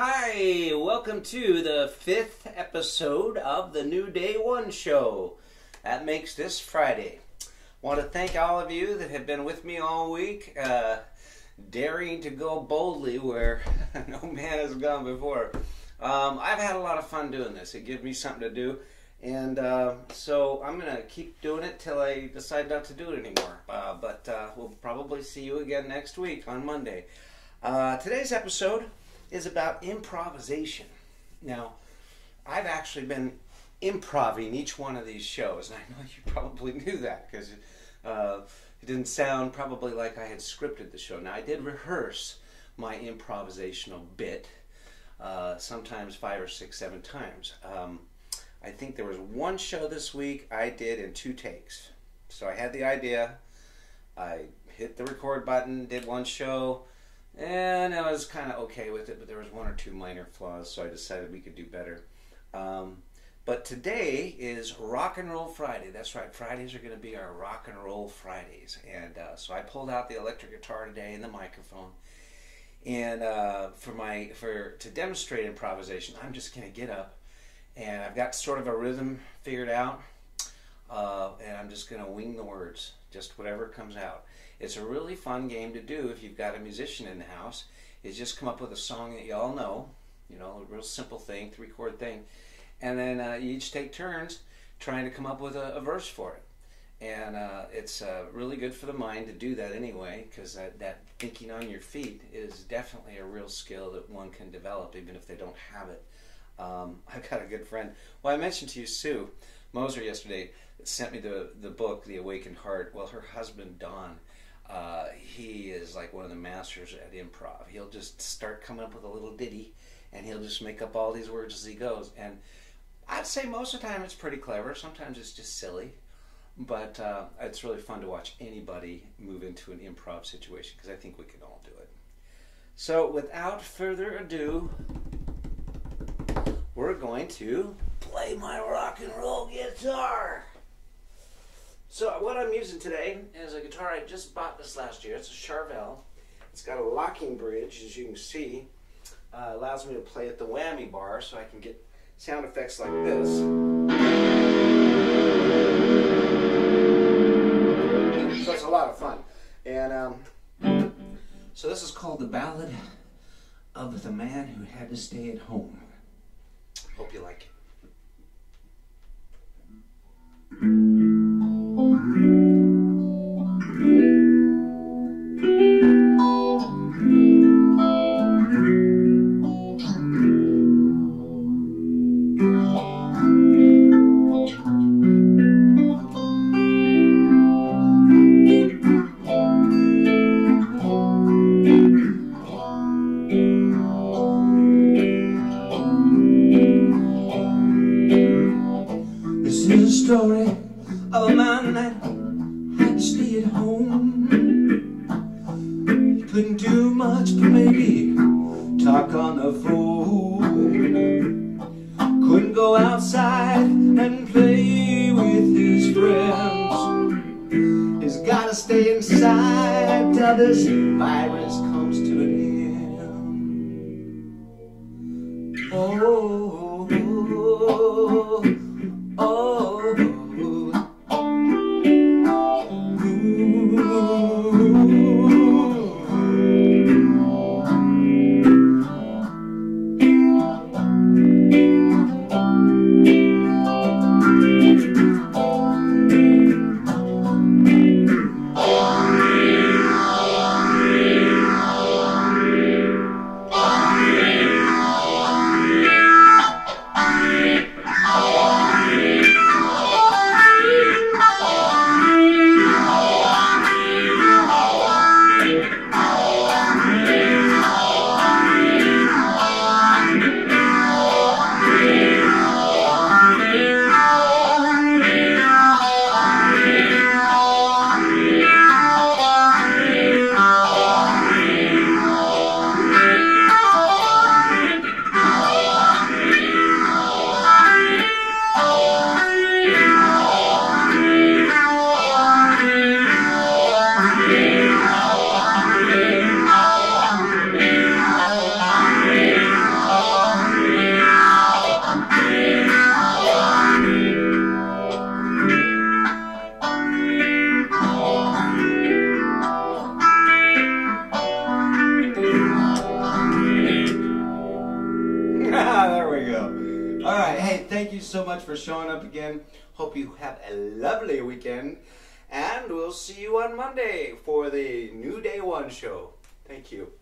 Hi, welcome to the fifth episode of the New Day One Show. That makes this Friday. Want to thank all of you that have been with me all week, uh, daring to go boldly where no man has gone before. Um, I've had a lot of fun doing this. It gives me something to do, and uh, so I'm gonna keep doing it till I decide not to do it anymore. Uh, but uh, we'll probably see you again next week on Monday. Uh, today's episode is about improvisation. Now, I've actually been improving each one of these shows, and I know you probably knew that because uh, it didn't sound probably like I had scripted the show. Now, I did rehearse my improvisational bit uh, sometimes five or six, seven times. Um, I think there was one show this week I did in two takes. So I had the idea, I hit the record button, did one show and I was kind of okay with it, but there was one or two minor flaws, so I decided we could do better. Um, but today is Rock and Roll Friday. That's right, Fridays are going to be our Rock and Roll Fridays, and uh, so I pulled out the electric guitar today and the microphone, and uh, for my for to demonstrate improvisation, I'm just going to get up, and I've got sort of a rhythm figured out, uh, and I'm just going to wing the words, just whatever comes out. It's a really fun game to do if you've got a musician in the house. Is just come up with a song that you all know, you know, a real simple thing, three chord thing, and then uh, you each take turns trying to come up with a, a verse for it. And uh, it's uh, really good for the mind to do that anyway, because that, that thinking on your feet is definitely a real skill that one can develop, even if they don't have it. Um, I've got a good friend. Well, I mentioned to you Sue Moser yesterday sent me the the book, The Awakened Heart. Well, her husband Don uh, he is like one of the masters at improv. He'll just start coming up with a little ditty, and he'll just make up all these words as he goes. And I'd say most of the time it's pretty clever. Sometimes it's just silly, but uh, it's really fun to watch anybody move into an improv situation because I think we can all do it. So, without further ado, we're going to play my rock and roll guitar. So what I'm using today is a guitar I just bought this last year. It's a Charvel. It's got a locking bridge, as you can see. Uh, allows me to play at the whammy bar so I can get sound effects like this. So it's a lot of fun. And um, so this is called The Ballad of the Man Who Had to Stay at Home. Hope you like it. Hey, story of oh, a man that had to stay at home. He couldn't do much, but maybe talk on the phone. Couldn't go outside and play with his friends. He's gotta stay inside this virus thank you so much for showing up again. Hope you have a lovely weekend. And we'll see you on Monday for the New Day One show. Thank you.